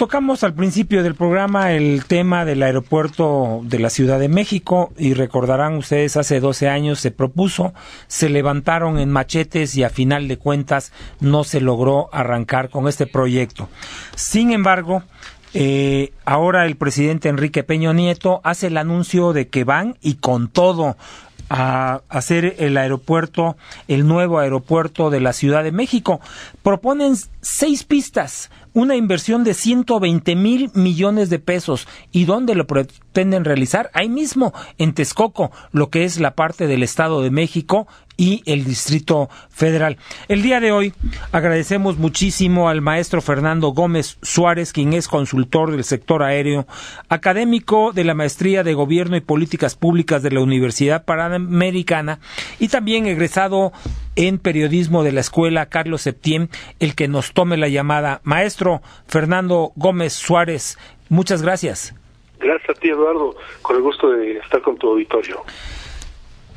Tocamos al principio del programa el tema del aeropuerto de la Ciudad de México y recordarán ustedes hace 12 años se propuso, se levantaron en machetes y a final de cuentas no se logró arrancar con este proyecto. Sin embargo, eh, ahora el presidente Enrique Peño Nieto hace el anuncio de que van y con todo a hacer el aeropuerto, el nuevo aeropuerto de la Ciudad de México. Proponen seis pistas, una inversión de 120 mil millones de pesos. ¿Y dónde lo pretenden realizar? Ahí mismo, en Texcoco, lo que es la parte del Estado de México y el Distrito Federal. El día de hoy agradecemos muchísimo al maestro Fernando Gómez Suárez, quien es consultor del sector aéreo, académico de la Maestría de Gobierno y Políticas Públicas de la Universidad Panamericana y también egresado en periodismo de la Escuela Carlos Septién, el que nos tome la llamada. Maestro Fernando Gómez Suárez, muchas gracias. Gracias a ti, Eduardo, con el gusto de estar con tu auditorio.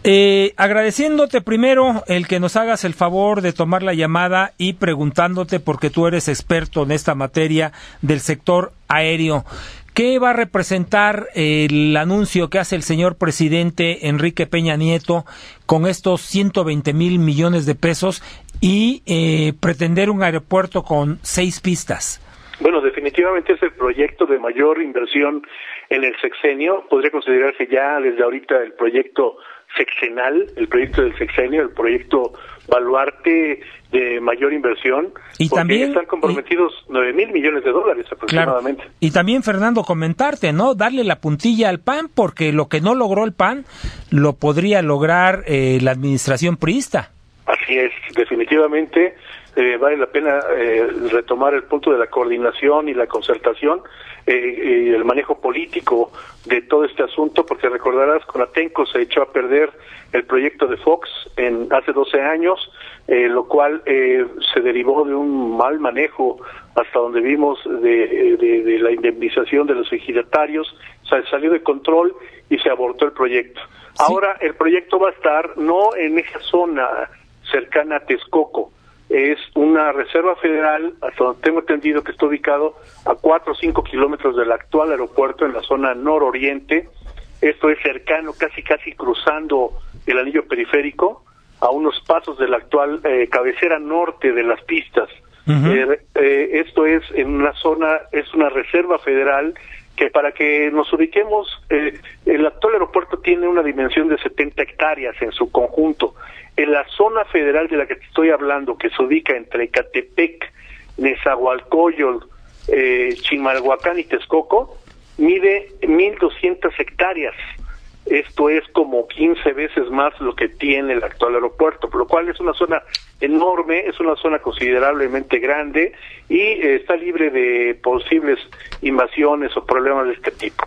Eh, agradeciéndote primero el que nos hagas el favor de tomar la llamada y preguntándote, porque tú eres experto en esta materia del sector aéreo, ¿qué va a representar el anuncio que hace el señor presidente Enrique Peña Nieto con estos 120 mil millones de pesos y eh, pretender un aeropuerto con seis pistas? Bueno, definitivamente es el proyecto de mayor inversión en el sexenio. Podría considerarse ya desde ahorita el proyecto sexenal, el proyecto del sexenio, el proyecto Baluarte de mayor inversión, y también están comprometidos nueve mil millones de dólares aproximadamente. Y también, Fernando, comentarte, ¿no? Darle la puntilla al PAN, porque lo que no logró el PAN lo podría lograr eh, la administración priista. Así es, definitivamente eh, vale la pena eh, retomar el punto de la coordinación y la concertación eh, y el manejo político de todo este asunto, porque recordarás, con Atenco se echó a perder el proyecto de Fox en hace 12 años, lo cual se derivó de un mal manejo hasta donde vimos de, de, la indemnización de los ejidatarios, o sea, salió de control y se abortó el proyecto. Ahora el proyecto va a estar no en esa zona cercana a Texcoco, es una reserva federal, hasta donde tengo entendido que está ubicado a 4 o 5 kilómetros del actual aeropuerto en la zona nororiente. Esto es cercano, casi casi cruzando el anillo periférico, a unos pasos de la actual eh, cabecera norte de las pistas. Eh, eh, esto es en una zona, es una reserva federal que para que nos ubiquemos, el actual aeropuerto tiene una dimensión de 70 hectáreas en su conjunto en la zona federal de la que te estoy hablando, que se ubica entre Catepec, Nezahualcóyotl, eh, Chimalhuacán y Texcoco, mide 1.200 hectáreas. Esto es como 15 veces más lo que tiene el actual aeropuerto, por lo cual es una zona enorme, es una zona considerablemente grande y eh, está libre de posibles invasiones o problemas de este tipo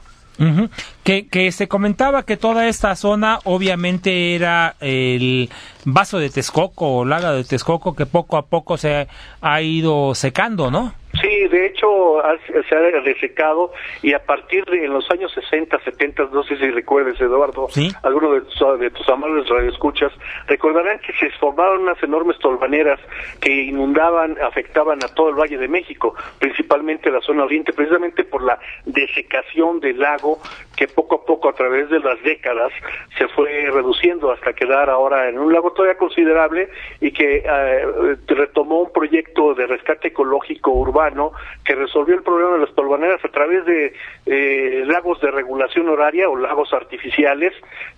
que, que se comentaba que toda esta zona obviamente era el vaso de Texcoco o lago de Texcoco que poco a poco se ha ido secando, ¿no? Sí, de hecho se ha resecado y a partir de los años 60, 70, no sé si recuerdes Eduardo, ¿Sí? alguno de tus, de tus amables radioescuchas, recordarán que se formaron unas enormes tolvaneras que inundaban, afectaban a todo el Valle de México, principalmente la zona oriente, precisamente por la desecación del lago que poco a poco a través de las décadas se fue reduciendo hasta quedar ahora en un lago todavía considerable y que eh, retomó un proyecto de rescate ecológico urbano que resolvió el problema de las tolvaneras a través de eh, lagos de regulación horaria o lagos artificiales,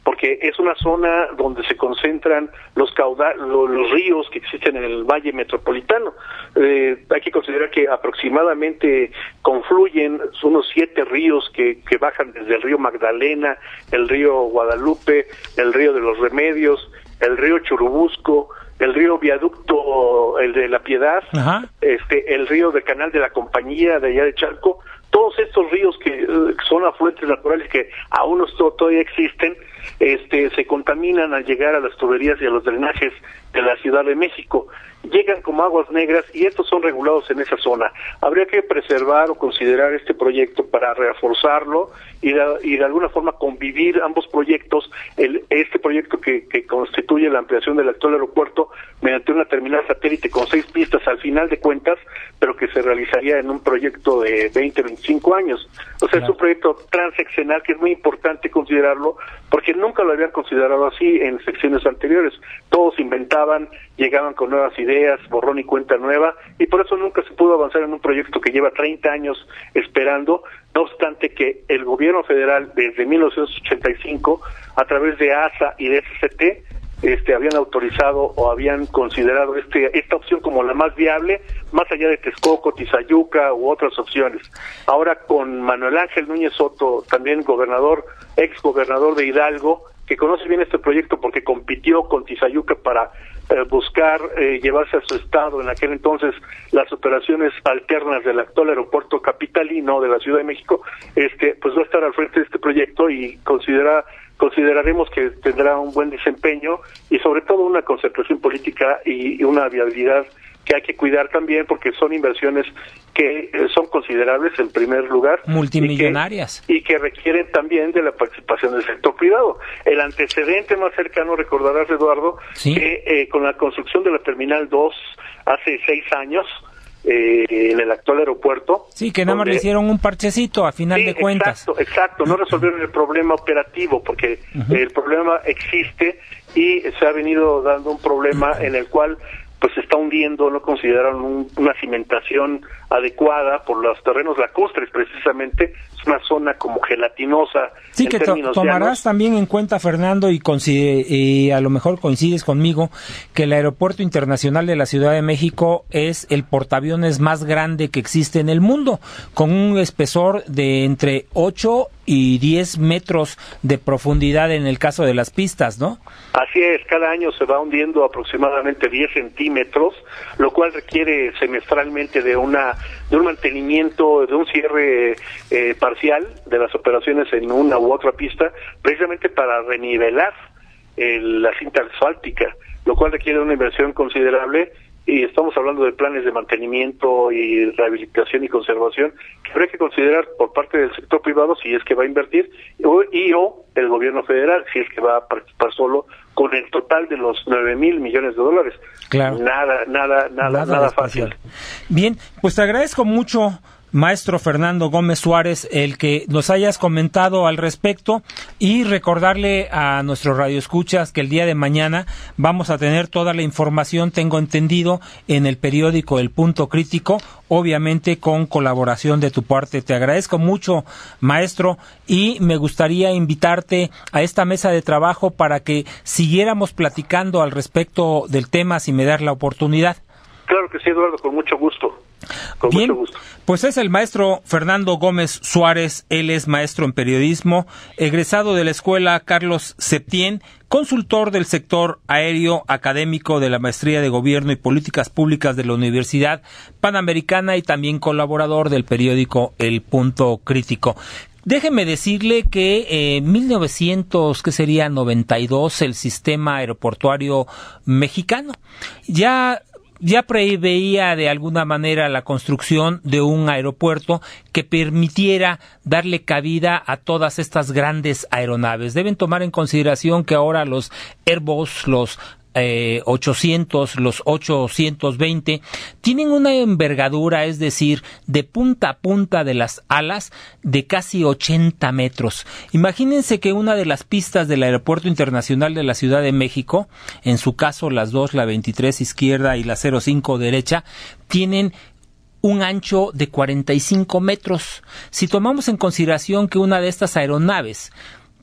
porque es una zona donde se concentran los los, ríos que existen en el valle metropolitano. Eh, hay que considerar que aproximadamente confluyen unos siete ríos que, que bajan desde el río Magdalena, el río Guadalupe, el río de los Remedios, el río Churubusco, el río Viaducto, el de la Piedad, este, el río del Canal de la Compañía de allá de Charco, todos estos ríos que, eh, son afluentes naturales que aún no todavía existen, este, se contaminan al llegar a las tuberías y a los drenajes de la Ciudad de México. Llegan como aguas negras y estos son regulados en esa zona. Habría que preservar o considerar este proyecto para reforzarlo y de, alguna forma convivir ambos proyectos, el, este proyecto que, que, la ampliación del actual aeropuerto mediante una terminal satélite con seis pistas al final de cuentas, pero que se realizaría en un proyecto de 20, 25 años. O sea, es un proyecto transeccional que es muy importante considerarlo porque nunca lo habían considerado así en secciones anteriores. Todos inventaban, llegaban con nuevas ideas, borrón y cuenta nueva, y por eso nunca se pudo avanzar en un proyecto que lleva 30 años esperando, no obstante que el gobierno federal desde 1985, a través de ASA y de SCT, este, habían autorizado o habían considerado este, esta opción como la más viable, más allá de Texcoco, Tizayuca u otras opciones. Ahora con Manuel Ángel Núñez Soto, también gobernador, ex gobernador de Hidalgo, que conoce bien este proyecto porque compitió con Tizayuca para eh, buscar eh, llevarse a su estado en aquel entonces las operaciones alternas del actual aeropuerto capitalino de la Ciudad de México, este, pues va a estar al frente de este proyecto y considera consideraremos que tendrá un buen desempeño y sobre todo una concentración política y, una viabilidad que hay que cuidar también porque son inversiones que eh, son considerables en primer lugar. Multimillonarias. Y que, requieren también de la participación del sector privado. El antecedente más cercano, recordarás Eduardo, que eh, con la construcción de la Terminal 2 hace seis años, eh, en el actual aeropuerto. Sí, que nada más le hicieron un parchecito a final de cuentas. Exacto, exacto, no resolvieron el problema operativo porque el problema existe y se ha venido dando un problema en el cual pues se está hundiendo, no consideraron una cimentación adecuada por los terrenos lacustres precisamente, es una zona como gelatinosa. Sí, que tomarás también en cuenta, Fernando, y, y a lo mejor coincides conmigo, que el Aeropuerto Internacional de la Ciudad de México es el portaaviones más grande que existe en el mundo, con un espesor de entre 8 y 10 metros de profundidad en el caso de las pistas, ¿no? Así es, cada año se va hundiendo aproximadamente 10 centímetros, lo cual requiere semestralmente de una de un mantenimiento, de un cierre eh, parcial de las operaciones en una u otra pista, precisamente para renivelar la cinta asfáltica, lo cual requiere una inversión considerable y estamos hablando de planes de mantenimiento y rehabilitación y conservación que habría que considerar por parte del sector privado si es que va a invertir y o el gobierno federal si es que va a participar solo con el total de los 9 mil millones de dólares. Claro. Nada, nada, nada, nada, fácil. Bien, pues te agradezco mucho maestro Fernando Gómez Suárez, el que nos hayas comentado al respecto y recordarle a nuestros radioescuchas que el día de mañana vamos a tener toda la información, tengo entendido, en el periódico El Punto Crítico, obviamente con colaboración de tu parte. Te agradezco mucho, maestro, y me gustaría invitarte a esta mesa de trabajo para que siguiéramos platicando al respecto del tema si me das la oportunidad. Claro que sí, Eduardo, con mucho gusto. Con mucho gusto. Pues es el maestro Fernando Gómez Suárez, él es maestro en periodismo, egresado de la escuela Carlos Septién, consultor del sector aéreo académico de la Maestría de Gobierno y Políticas Públicas de la Universidad Panamericana y también colaborador del periódico El Punto Crítico. Déjeme decirle que en 1900, que sería 92, el sistema aeroportuario mexicano ya ya preveía de alguna manera la construcción de un aeropuerto que permitiera darle cabida a todas estas grandes aeronaves. Deben tomar en consideración que ahora los Airbus, los 800, eh, los 820, tienen una envergadura, es decir, de punta a punta de las alas de casi 80 metros. Imagínense que una de las pistas del Aeropuerto Internacional de la Ciudad de México, en su caso las dos, la 23 izquierda y la 05 derecha, tienen un ancho de 45 metros. Si tomamos en consideración que una de estas aeronaves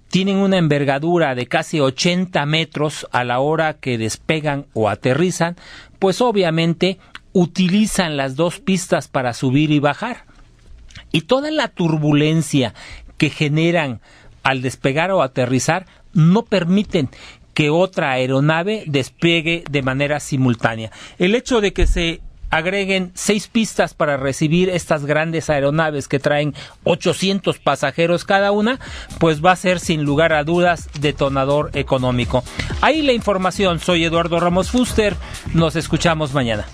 tienen una envergadura de casi 80 metros a la hora que despegan o aterrizan, pues obviamente utilizan las dos pistas para subir y bajar. Y toda la turbulencia que generan al despegar o aterrizar no permiten que otra aeronave despegue de manera simultánea. El hecho de que se agreguen seis pistas para recibir estas grandes aeronaves que traen 800 pasajeros cada una, pues va a ser sin lugar a dudas detonador económico. Ahí la información. Soy Eduardo Ramos Fuster. Nos escuchamos mañana.